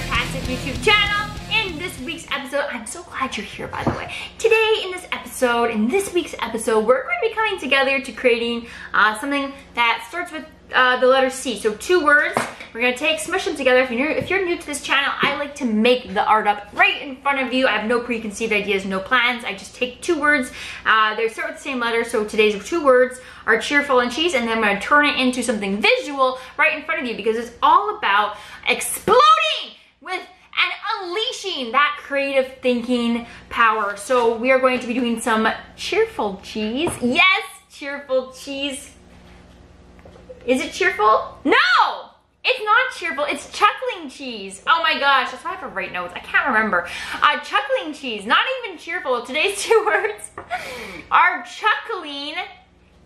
Tastic YouTube channel. In this week's episode, I'm so glad you're here by the way. Today in this episode, in this week's episode, we're going to be coming together to creating uh, something that starts with uh, the letter C. So two words. We're gonna take, smush them together. If you're, new, if you're new to this channel, I like to make the art up right in front of you. I have no preconceived ideas, no plans. I just take two words. Uh, they start with the same letter. So today's two words are cheerful and cheese. And then I'm gonna turn it into something visual right in front of you because it's all about exploding with and unleashing that creative thinking power. So we are going to be doing some cheerful cheese. Yes, cheerful cheese is it cheerful? No! It's not cheerful, it's chuckling cheese. Oh my gosh, that's why I have to write notes. I can't remember. Uh, chuckling cheese, not even cheerful. Today's two words are chuckling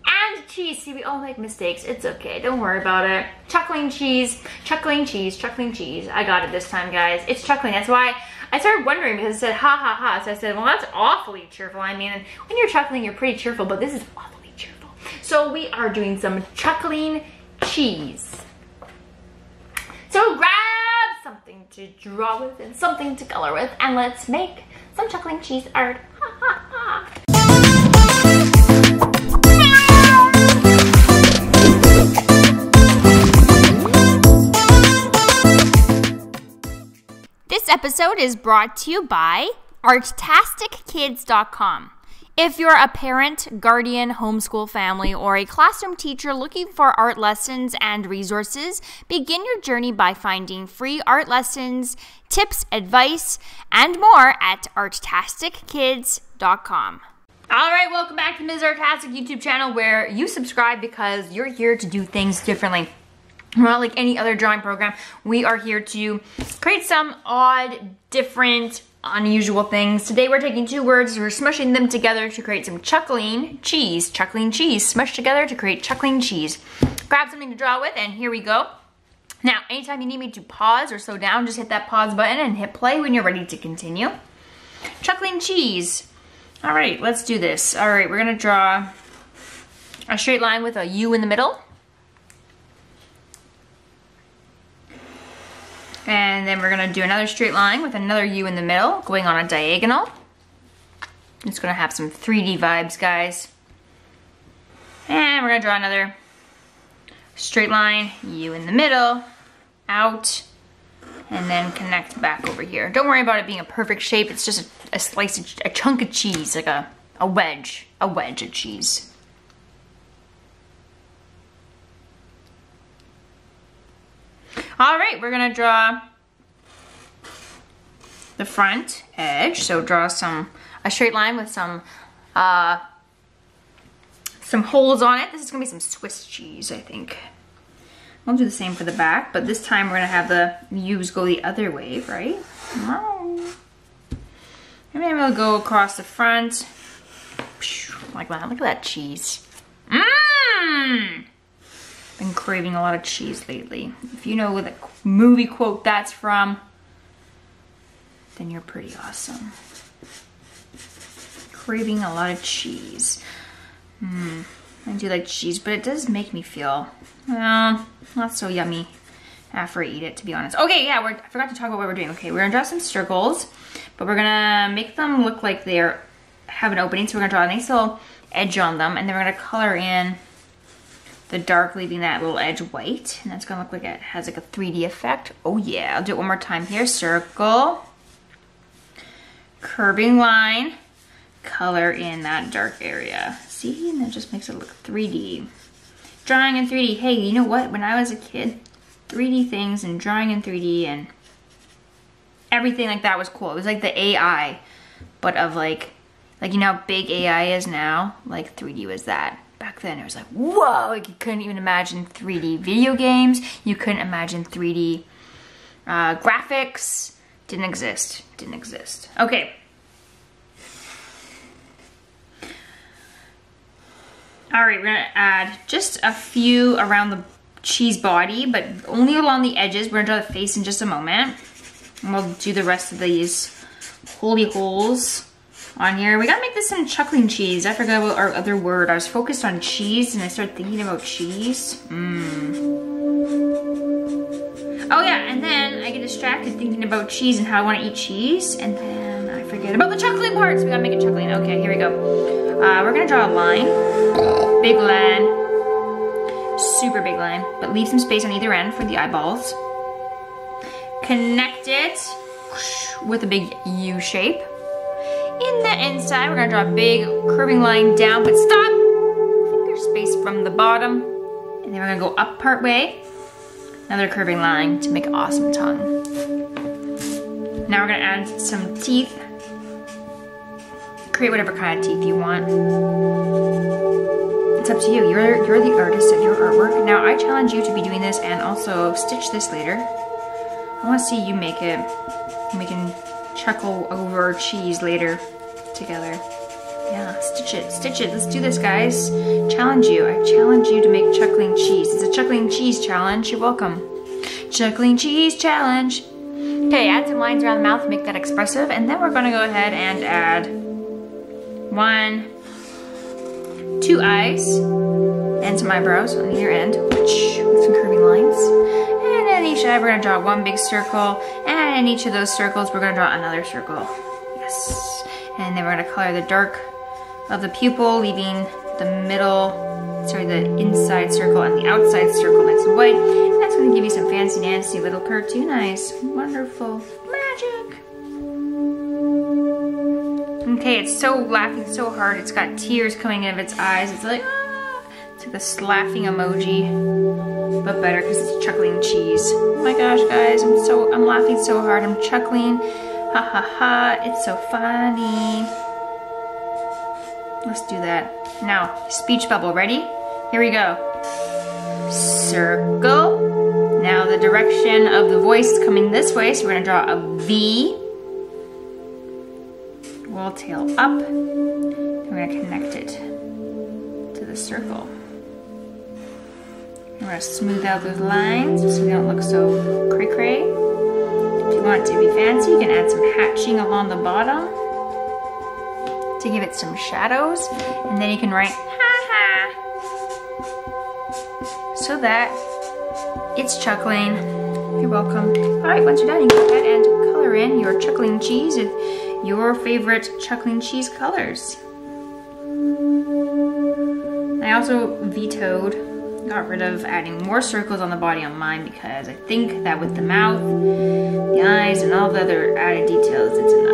and cheese. See, we all make mistakes. It's okay, don't worry about it. Chuckling cheese, chuckling cheese, chuckling cheese. I got it this time, guys. It's chuckling, that's why I started wondering because it said ha ha ha. So I said, well, that's awfully cheerful. I mean, when you're chuckling, you're pretty cheerful, but this is awfully cheerful. so we are doing some chuckling cheese. So grab something to draw with and something to color with and let's make some chuckling cheese art. Ha ha ha. Episode is brought to you by artastickids.com. If you're a parent, guardian, homeschool family, or a classroom teacher looking for art lessons and resources, begin your journey by finding free art lessons, tips, advice, and more at artastickids.com. All right, welcome back to Ms. Artastic YouTube channel where you subscribe because you're here to do things differently. Not like any other drawing program, we are here to create some odd, different, unusual things. Today we're taking two words, we're smushing them together to create some chuckling cheese. Chuckling cheese, smushed together to create chuckling cheese. Grab something to draw with and here we go. Now, anytime you need me to pause or slow down, just hit that pause button and hit play when you're ready to continue. Chuckling cheese. All right, let's do this. All right, we're gonna draw a straight line with a U in the middle. And then we're gonna do another straight line with another U in the middle, going on a diagonal. It's gonna have some 3D vibes, guys. And we're gonna draw another straight line, U in the middle, out, and then connect back over here. Don't worry about it being a perfect shape. It's just a, a slice, of, a chunk of cheese, like a, a wedge, a wedge of cheese. All right, we're gonna draw the front edge. So draw some, a straight line with some, uh, some holes on it. This is gonna be some Swiss cheese, I think. We'll do the same for the back, but this time we're gonna have the U's go the other way, right? Maybe I'm gonna go across the front. Like that, look at that cheese. Mmm! Been craving a lot of cheese lately. If you know what the movie quote that's from, then you're pretty awesome. Craving a lot of cheese. Hmm, I do like cheese, but it does make me feel, well, not so yummy after I eat it, to be honest. Okay, yeah, we're I forgot to talk about what we're doing. Okay, we're gonna draw some circles, but we're gonna make them look like they're have an opening. So we're gonna draw a nice little edge on them, and then we're gonna color in the dark, leaving that little edge white. And that's gonna look like it has like a 3D effect. Oh yeah, I'll do it one more time here. Circle, curving line, color in that dark area. See, and that just makes it look 3D. Drawing in 3D, hey, you know what? When I was a kid, 3D things and drawing in 3D and everything like that was cool. It was like the AI, but of like, like you know how big AI is now? Like 3D was that back then it was like, whoa, like you couldn't even imagine 3D video games. You couldn't imagine 3D uh, graphics. Didn't exist, didn't exist. Okay. All right, we're gonna add just a few around the cheese body, but only along the edges. We're gonna draw the face in just a moment. And we'll do the rest of these holy holes on here. We gotta make this some chuckling cheese. I forgot about our other word. I was focused on cheese and I started thinking about cheese. Mmm. Oh yeah, and then I get distracted thinking about cheese and how I want to eat cheese, and then I forget about the chuckling parts. We gotta make it chuckling. Okay, here we go. Uh, we're gonna draw a line, big line, super big line, but leave some space on either end for the eyeballs. Connect it with a big U shape. In the inside, we're gonna draw a big curving line down, but stop! Finger space from the bottom. And then we're gonna go up part way. Another curving line to make an awesome tongue. Now we're gonna add some teeth. Create whatever kind of teeth you want. It's up to you. You're, you're the artist of your artwork. Now I challenge you to be doing this and also stitch this later. I wanna see you make it. We chuckle over cheese later together. Yeah, stitch it, stitch it. Let's do this, guys. Challenge you. I challenge you to make chuckling cheese. It's a chuckling cheese challenge. You're welcome. Chuckling cheese challenge. Okay, add some lines around the mouth, make that expressive, and then we're gonna go ahead and add one, two eyes, and some eyebrows on either end, which with some curving lines. And then each eye, we're gonna draw one big circle, in each of those circles, we're gonna draw another circle. Yes. And then we're gonna color the dark of the pupil, leaving the middle, sorry, the inside circle and the outside circle nice and white. And that's gonna give you some fancy dancy little cartoon eyes. Wonderful. Magic. Okay, it's so laughing so hard, it's got tears coming out of its eyes. It's like, ah. It's like the laughing emoji, but better because it's chuckling cheese. Oh my gosh, guys, I'm so, I'm laughing so hard. I'm chuckling. Ha ha ha, it's so funny. Let's do that. Now, speech bubble, ready? Here we go. Circle. Now the direction of the voice is coming this way, so we're gonna draw a V. We'll tail up. And we're gonna connect it to the circle. We're gonna smooth out those lines so they don't look so cray-cray. If you want it to be fancy, you can add some hatching along the bottom to give it some shadows. And then you can write, ha ha, so that it's chuckling. You're welcome. All right, once you're done, you can go ahead and color in your chuckling cheese with your favorite chuckling cheese colors. I also vetoed, got rid of adding more circles on the body on mine because I think that with the mouth, the eyes, and all the other added details, it's enough.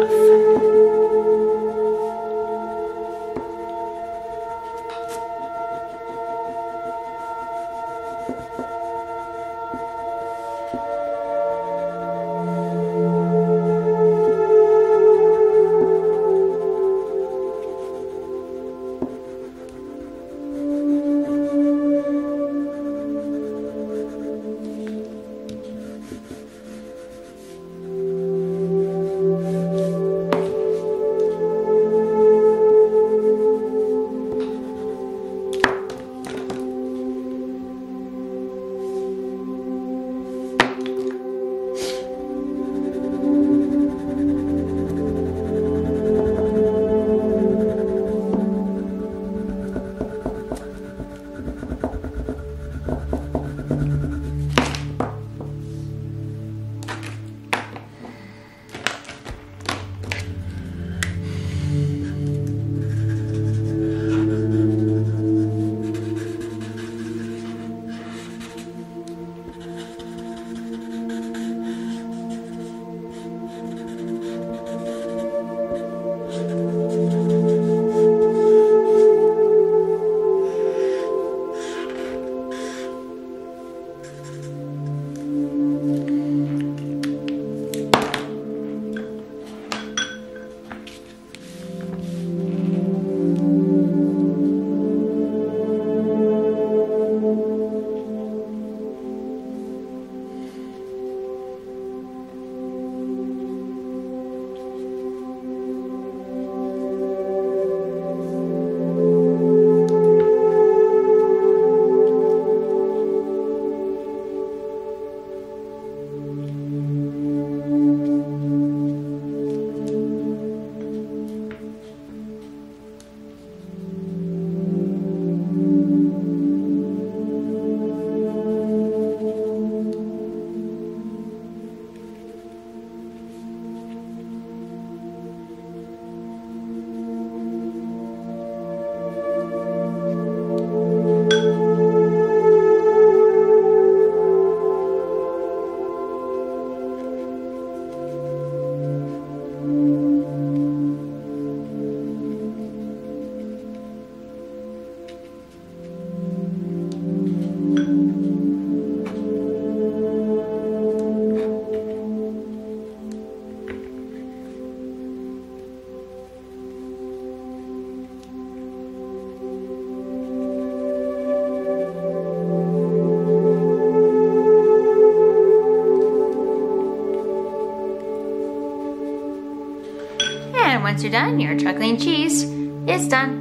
Once you're done, your chocolate and cheese is done.